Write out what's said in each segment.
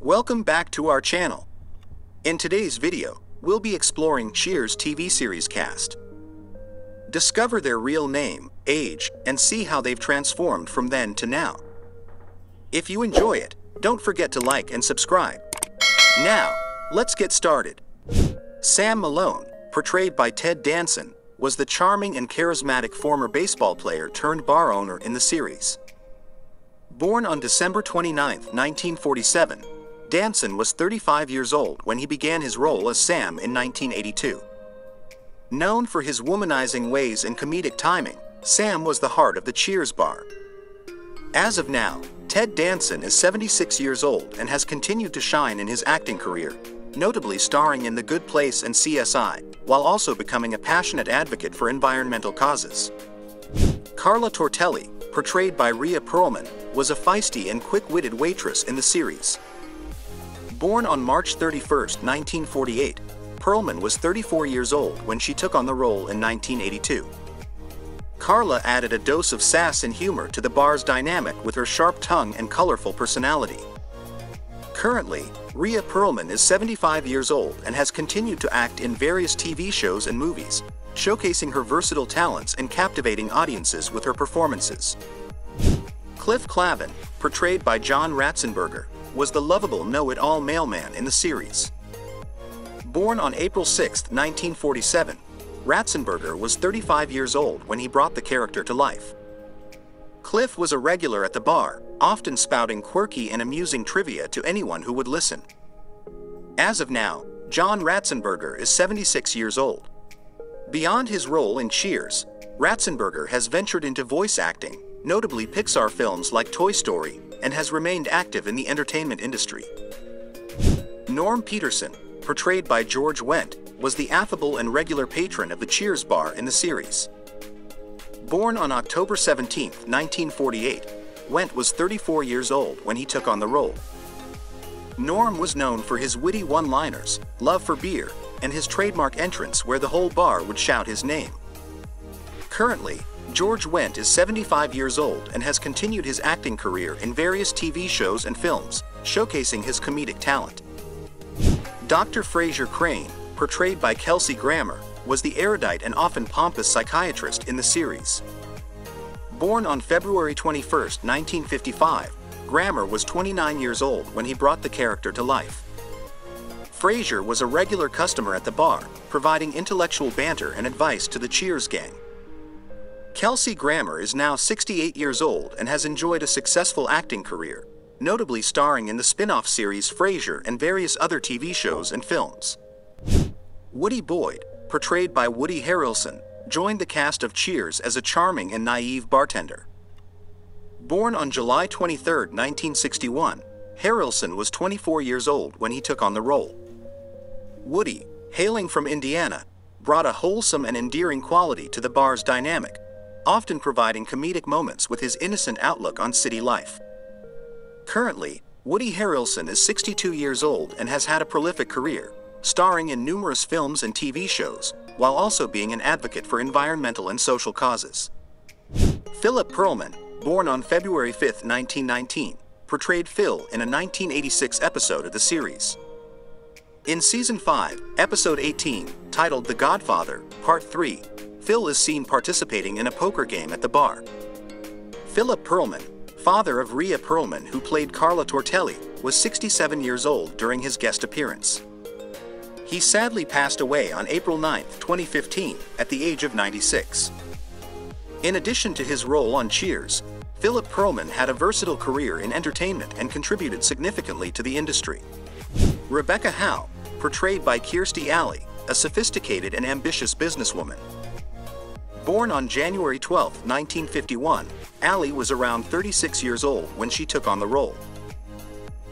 Welcome back to our channel. In today's video, we'll be exploring Cheers TV series cast. Discover their real name, age, and see how they've transformed from then to now. If you enjoy it, don't forget to like and subscribe. Now, let's get started. Sam Malone, portrayed by Ted Danson, was the charming and charismatic former baseball player turned bar owner in the series. Born on December 29, 1947, Danson was 35 years old when he began his role as Sam in 1982. Known for his womanizing ways and comedic timing, Sam was the heart of the Cheers bar. As of now, Ted Danson is 76 years old and has continued to shine in his acting career, notably starring in The Good Place and CSI, while also becoming a passionate advocate for environmental causes. Carla Tortelli, portrayed by Rhea Perlman, was a feisty and quick-witted waitress in the series. Born on March 31, 1948, Perlman was 34 years old when she took on the role in 1982. Carla added a dose of sass and humor to the bar's dynamic with her sharp tongue and colorful personality. Currently, Rhea Perlman is 75 years old and has continued to act in various TV shows and movies, showcasing her versatile talents and captivating audiences with her performances. Cliff Clavin, portrayed by John Ratzenberger, was the lovable know-it-all mailman in the series. Born on April 6, 1947, Ratzenberger was 35 years old when he brought the character to life. Cliff was a regular at the bar, often spouting quirky and amusing trivia to anyone who would listen. As of now, John Ratzenberger is 76 years old. Beyond his role in Cheers, Ratzenberger has ventured into voice acting, notably Pixar films like Toy Story, and has remained active in the entertainment industry. Norm Peterson, portrayed by George Wendt, was the affable and regular patron of the Cheers bar in the series. Born on October 17, 1948, Wendt was 34 years old when he took on the role. Norm was known for his witty one-liners, love for beer, and his trademark entrance where the whole bar would shout his name. Currently, George Wendt is 75 years old and has continued his acting career in various TV shows and films, showcasing his comedic talent. Dr. Frasier Crane, portrayed by Kelsey Grammer, was the erudite and often pompous psychiatrist in the series. Born on February 21, 1955, Grammer was 29 years old when he brought the character to life. Frasier was a regular customer at the bar, providing intellectual banter and advice to the Cheers gang. Kelsey Grammer is now 68 years old and has enjoyed a successful acting career, notably starring in the spin-off series Frasier and various other TV shows and films. Woody Boyd, portrayed by Woody Harrelson, joined the cast of Cheers as a charming and naive bartender. Born on July 23, 1961, Harrelson was 24 years old when he took on the role. Woody, hailing from Indiana, brought a wholesome and endearing quality to the bar's dynamic, often providing comedic moments with his innocent outlook on city life. Currently, Woody Harrelson is 62 years old and has had a prolific career, starring in numerous films and TV shows, while also being an advocate for environmental and social causes. Philip Perlman, born on February 5, 1919, portrayed Phil in a 1986 episode of the series. In Season 5, Episode 18, titled The Godfather, Part 3, Phil is seen participating in a poker game at the bar. Philip Perlman, father of Rhea Perlman who played Carla Tortelli, was 67 years old during his guest appearance. He sadly passed away on April 9, 2015, at the age of 96. In addition to his role on Cheers, Philip Perlman had a versatile career in entertainment and contributed significantly to the industry. Rebecca Howe, portrayed by Kirstie Alley, a sophisticated and ambitious businesswoman. Born on January 12, 1951, Alley was around 36 years old when she took on the role.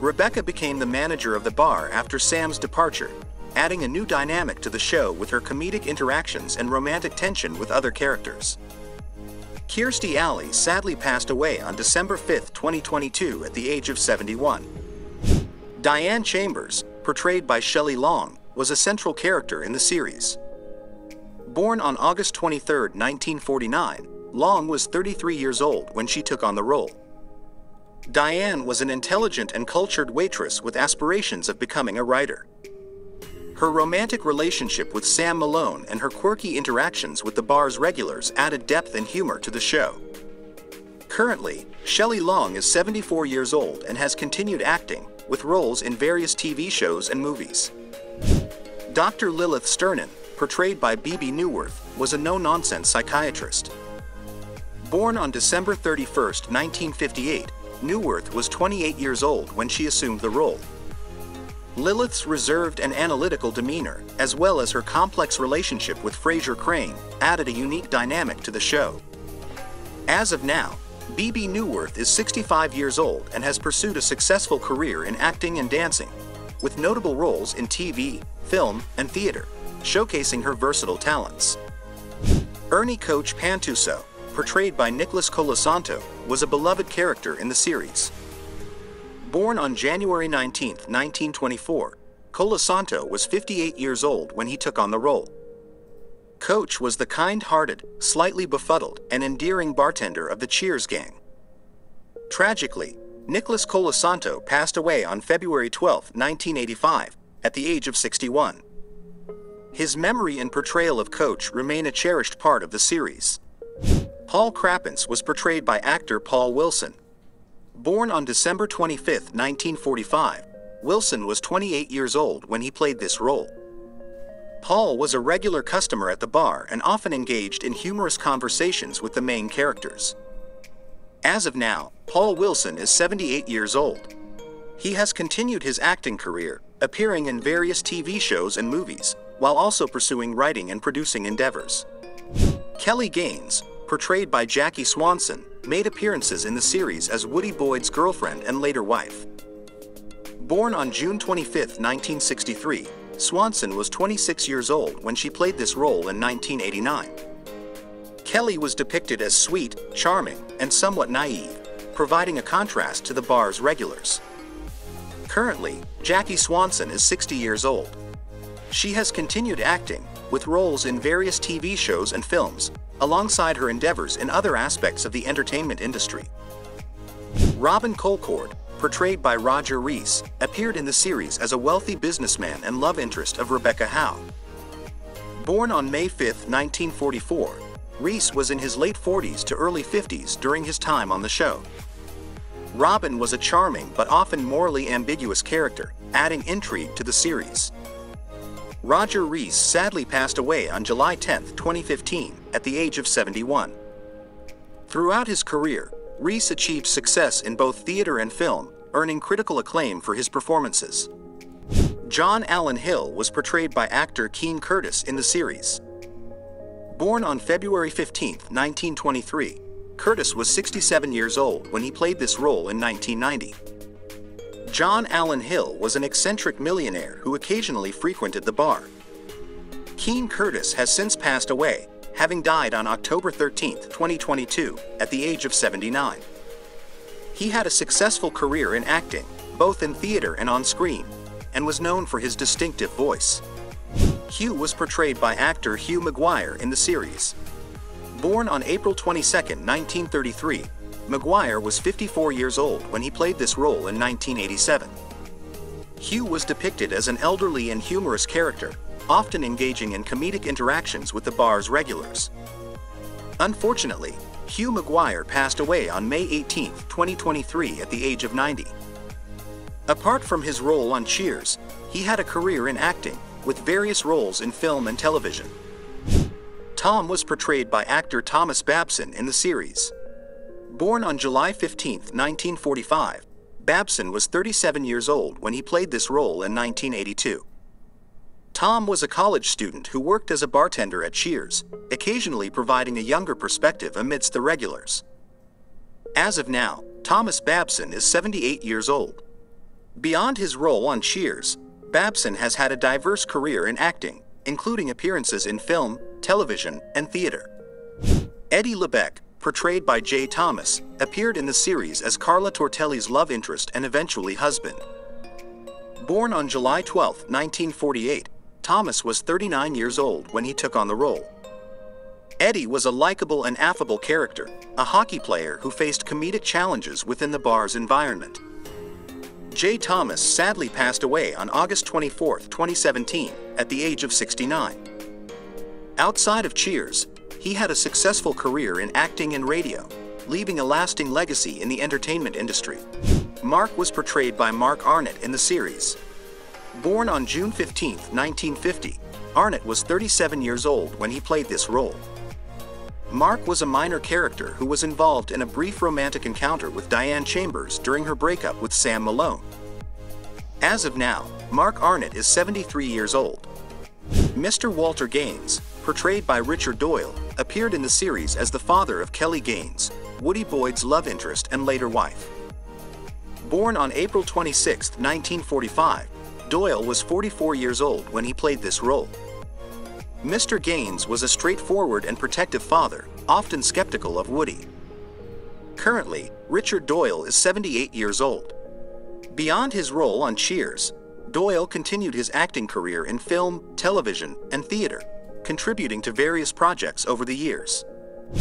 Rebecca became the manager of the bar after Sam's departure, adding a new dynamic to the show with her comedic interactions and romantic tension with other characters. Kirstie Alley sadly passed away on December 5, 2022 at the age of 71. Diane Chambers, portrayed by Shelley Long, was a central character in the series. Born on August 23, 1949, Long was 33 years old when she took on the role. Diane was an intelligent and cultured waitress with aspirations of becoming a writer. Her romantic relationship with Sam Malone and her quirky interactions with the bar's regulars added depth and humor to the show. Currently, Shelley Long is 74 years old and has continued acting, with roles in various TV shows and movies. Dr. Lilith Sternin, portrayed by Bebe Neuwirth, was a no-nonsense psychiatrist. Born on December 31, 1958, Neuwirth was 28 years old when she assumed the role. Lilith's reserved and analytical demeanor, as well as her complex relationship with Frasier Crane, added a unique dynamic to the show. As of now, Bebe Neuwirth is 65 years old and has pursued a successful career in acting and dancing, with notable roles in TV, film, and theater, showcasing her versatile talents. Ernie Coach Pantusso, portrayed by Nicholas Colasanto, was a beloved character in the series. Born on January 19, 1924, Colasanto was 58 years old when he took on the role. Coach was the kind-hearted, slightly befuddled, and endearing bartender of the Cheers gang. Tragically, Nicholas Colasanto passed away on February 12, 1985, at the age of 61. His memory and portrayal of Coach remain a cherished part of the series. Paul Krapence was portrayed by actor Paul Willson. Born on December 25, 1945, Willson was 28 years old when he played this role. Paul was a regular customer at the bar and often engaged in humorous conversations with the main characters. As of now, Paul Willson is 78 years old. He has continued his acting career, appearing in various TV shows and movies, while also pursuing writing and producing endeavors. Kelly Gaines, portrayed by Jackie Swanson, made appearances in the series as Woody Boyd's girlfriend and later wife. Born on June 25, 1963, Swanson was 26 years old when she played this role in 1989. Kelly was depicted as sweet, charming, and somewhat naive, providing a contrast to the bar's regulars. Currently, Jackie Swanson is 60 years old. She has continued acting, with roles in various TV shows and films, alongside her endeavors in other aspects of the entertainment industry. Robin Colcord, portrayed by Roger Rees, appeared in the series as a wealthy businessman and love interest of Rebecca Howe. Born on May 5, 1944, Rees was in his late 40s to early 50s during his time on the show. Robin was a charming but often morally ambiguous character, adding intrigue to the series. Roger Rees sadly passed away on July 10, 2015, at the age of 71. Throughout his career, Rees achieved success in both theater and film, earning critical acclaim for his performances. John Allen Hill was portrayed by actor Keene Curtis in the series. Born on February 15, 1923, Curtis was 67 years old when he played this role in 1990. John Allen Hill was an eccentric millionaire who occasionally frequented the bar. Keene Curtis has since passed away, having died on October 13, 2022, at the age of 79. He had a successful career in acting, both in theater and on screen, and was known for his distinctive voice. Hugh was portrayed by actor Hugh McGuire in the series. Born on April 22, 1933, McGuire was 54 years old when he played this role in 1987. Hugh was depicted as an elderly and humorous character, often engaging in comedic interactions with the bar's regulars. Unfortunately, Hugh McGuire passed away on May 18, 2023 at the age of 90. Apart from his role on Cheers, he had a career in acting, with various roles in film and television. Tom was portrayed by actor Thomas Babson in the series. Born on July 15, 1945, Babson was 37 years old when he played this role in 1982. Tom was a college student who worked as a bartender at Cheers, occasionally providing a younger perspective amidst the regulars. As of now, Thomas Babson is 78 years old. Beyond his role on Cheers, Babson has had a diverse career in acting, including appearances in film, television, and theater. Eddie LeBec, portrayed by Jay Thomas, appeared in the series as Carla Tortelli's love interest and eventually husband. Born on July 12, 1948, Thomas was 39 years old when he took on the role. Eddie was a likable and affable character, a hockey player who faced comedic challenges within the bar's environment. Jay Thomas sadly passed away on August 24, 2017, at the age of 69. Outside of Cheers, he had a successful career in acting and radio, leaving a lasting legacy in the entertainment industry. Mark was portrayed by Mark Arnott in the series. Born on June 15, 1950, Arnott was 37 years old when he played this role. Mark was a minor character who was involved in a brief romantic encounter with Diane Chambers during her breakup with Sam Malone. As of now, Mark Arnott is 73 years old. Mr. Walter Gaines, portrayed by Richard Doyle, appeared in the series as the father of Kelly Gaines, Woody Boyd's love interest and later wife. Born on April 26, 1945, Doyle was 44 years old when he played this role. Mr. Gaines was a straightforward and protective father, often skeptical of Woody. Currently, Richard Doyle is 78 years old. Beyond his role on Cheers, Doyle continued his acting career in film, television, and theater, contributing to various projects over the years.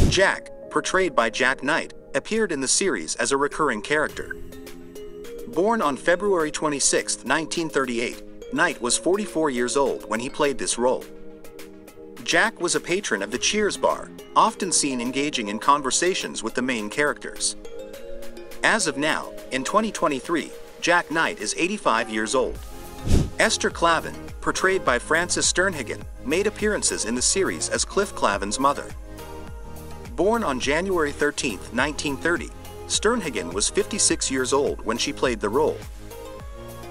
Jack, portrayed by Jack Knight, appeared in the series as a recurring character. Born on February 26, 1938, Knight was 44 years old when he played this role. Jack was a patron of the Cheers bar, often seen engaging in conversations with the main characters. As of now, in 2023, Jack Knight is 85 years old. Esther Clavin, portrayed by Frances Sternhagen, made appearances in the series as Cliff Clavin's mother. Born on January 13, 1930, Sternhagen was 56 years old when she played the role.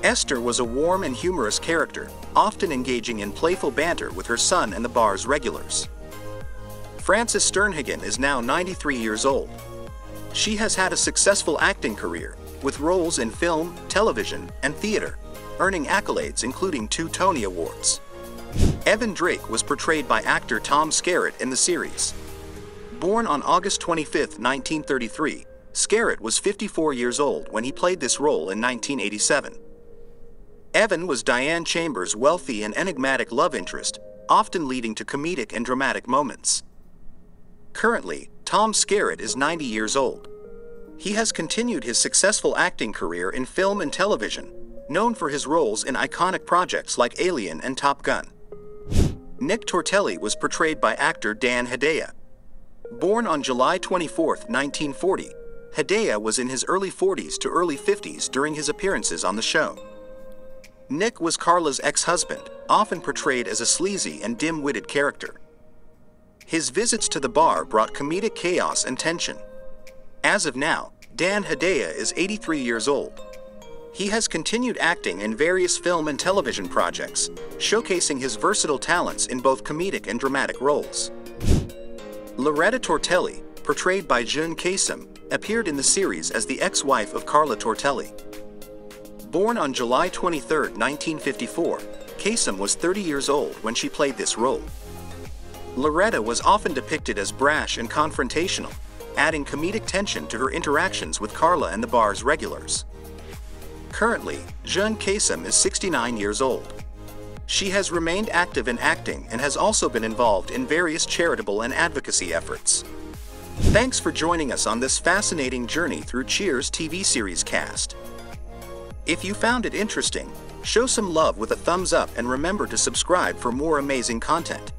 Esther was a warm and humorous character, often engaging in playful banter with her son and the bar's regulars. Frances Sternhagen is now 93 years old. She has had a successful acting career, with roles in film, television, and theater, earning accolades including two Tony Awards. Evan Drake was portrayed by actor Tom Skerritt in the series. Born on August 25, 1933, Skerritt was 54 years old when he played this role in 1987. Evan was Diane Chambers' wealthy and enigmatic love interest, often leading to comedic and dramatic moments. Currently, Tom Skerritt is 90 years old. He has continued his successful acting career in film and television, known for his roles in iconic projects like Alien and Top Gun. Nick Tortelli was portrayed by actor Dan Hedaya. Born on July 24, 1940, Hedaya was in his early 40s to early 50s during his appearances on the show. Nick was Carla's ex-husband, often portrayed as a sleazy and dim-witted character. His visits to the bar brought comedic chaos and tension. As of now, Dan Hedaya is 83 years old. He has continued acting in various film and television projects, showcasing his versatile talents in both comedic and dramatic roles. Loretta Tortelli, portrayed by June Kasem, appeared in the series as the ex-wife of Carla Tortelli. Born on July 23, 1954, Kasem was 30 years old when she played this role. Loretta was often depicted as brash and confrontational, adding comedic tension to her interactions with Carla and the bar's regulars. Currently, Jean Kasem is 69 years old. She has remained active in acting and has also been involved in various charitable and advocacy efforts. Thanks for joining us on this fascinating journey through Cheers TV series cast. If you found it interesting, show some love with a thumbs up and remember to subscribe for more amazing content.